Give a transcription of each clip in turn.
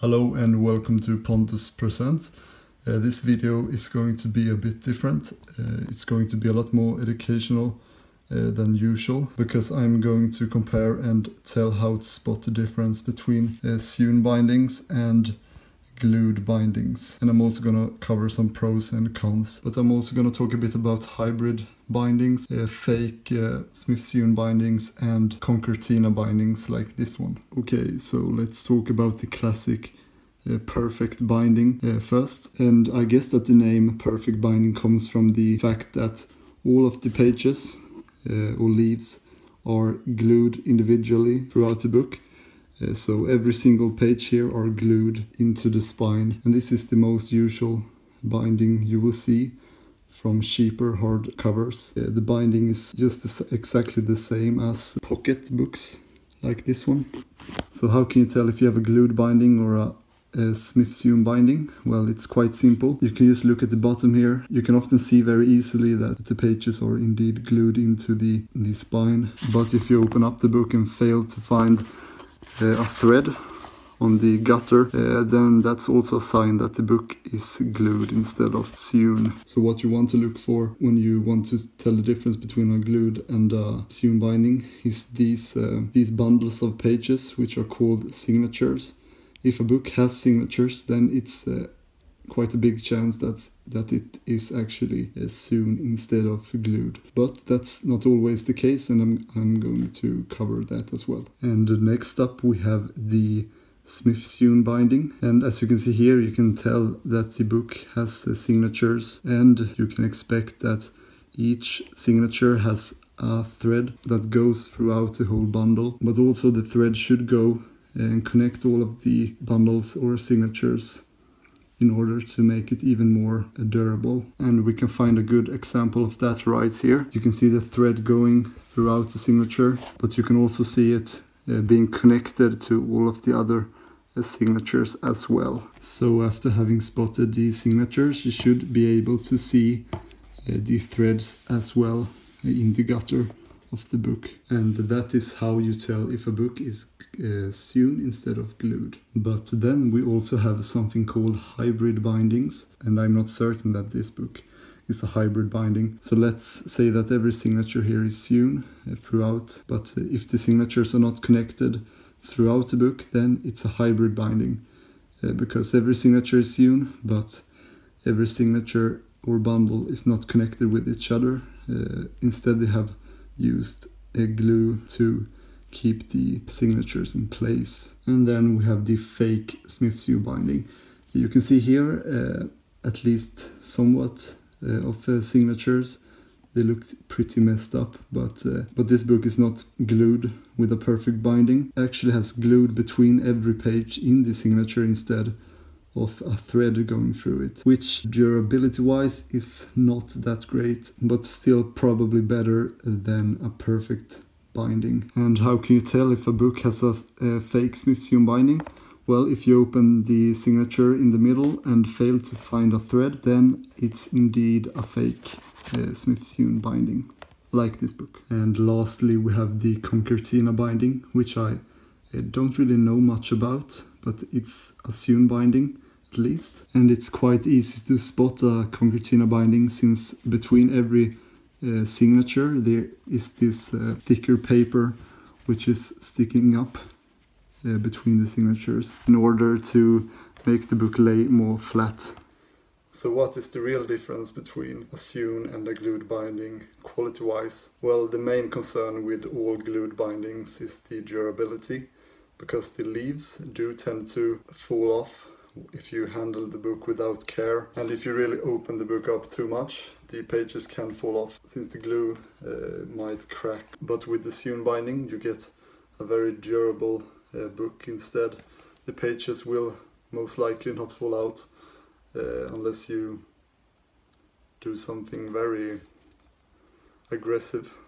Hello and welcome to Pontus Presents. Uh, this video is going to be a bit different. Uh, it's going to be a lot more educational uh, than usual because I'm going to compare and tell how to spot the difference between uh, sewn bindings and glued bindings. And I'm also gonna cover some pros and cons. But I'm also gonna talk a bit about hybrid bindings, uh, fake uh, Smyth sewn bindings and concertina bindings like this one. Okay, so let's talk about the classic uh, perfect binding uh, first. And I guess that the name perfect binding comes from the fact that all of the pages uh, or leaves are glued individually throughout the book uh, so every single page here are glued into the spine and this is the most usual binding you will see from cheaper hard covers. Uh, the binding is just exactly the same as pocket books like this one. So how can you tell if you have a glued binding or a, a Smyth binding? Well, it's quite simple. You can just look at the bottom here. You can often see very easily that the pages are indeed glued into the, the spine. But if you open up the book and fail to find a thread on the gutter, uh, then that's also a sign that the book is glued instead of sewn. So what you want to look for when you want to tell the difference between a glued and a sewn binding is these, uh, these bundles of pages which are called signatures. If a book has signatures then it's uh, quite a big chance that that it is actually uh, sewn instead of glued. But that's not always the case and I'm, I'm going to cover that as well. And next up we have the Smyth sewn binding and as you can see here you can tell that the book has the signatures and you can expect that each signature has a thread that goes throughout the whole bundle but also the thread should go and connect all of the bundles or signatures in order to make it even more durable. And we can find a good example of that right here. You can see the thread going throughout the signature, but you can also see it uh, being connected to all of the other uh, signatures as well. So after having spotted the signatures, you should be able to see uh, the threads as well in the gutter of the book. And that is how you tell if a book is uh, sewn instead of glued. But then we also have something called hybrid bindings, and I'm not certain that this book is a hybrid binding. So let's say that every signature here is sewn uh, throughout, but if the signatures are not connected throughout the book, then it's a hybrid binding. Uh, because every signature is sewn, but every signature or bundle is not connected with each other. Uh, instead, they have used a glue to keep the signatures in place. And then we have the fake Smyth sewn binding. You can see here uh, at least somewhat uh, of the signatures. They looked pretty messed up, but uh, but this book is not glued with a perfect binding. It actually has glued between every page in the signature instead of a thread going through it, which durability wise is not that great, but still probably better than a perfect binding. And how can you tell if a book has a, a fake Smyth sewn binding? Well, if you open the signature in the middle and fail to find a thread, then it's indeed a fake uh, Smyth binding, like this book. And lastly, we have the concertina binding, which I uh, don't really know much about, but it's a sewn binding at least. And it's quite easy to spot a concertina binding since between every uh, signature there is this uh, thicker paper which is sticking up uh, between the signatures in order to make the book lay more flat. So what is the real difference between a sewn and a glued binding quality wise? Well the main concern with all glued bindings is the durability because the leaves do tend to fall off if you handle the book without care and if you really open the book up too much the pages can fall off since the glue uh, might crack. But with the sewn binding you get a very durable uh, book instead. The pages will most likely not fall out uh, unless you do something very aggressive.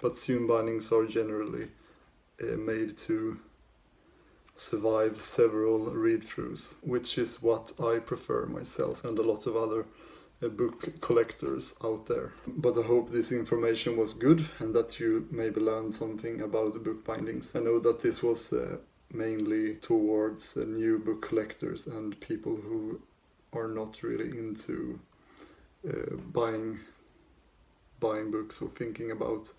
But sewn bindings are generally uh, made to survive several read-throughs, which is what I prefer myself and a lot of other uh, book collectors out there. But I hope this information was good and that you maybe learned something about the book bindings. I know that this was uh, mainly towards uh, new book collectors and people who are not really into uh, buying buying books or thinking about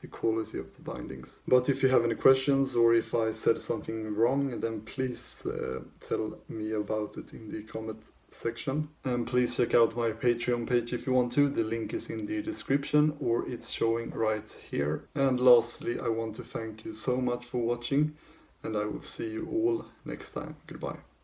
the quality of the bindings. But if you have any questions or if I said something wrong, then please uh, tell me about it in the comment section. And please check out my Patreon page if you want to. The link is in the description or it's showing right here. And lastly, I want to thank you so much for watching and I will see you all next time. Goodbye.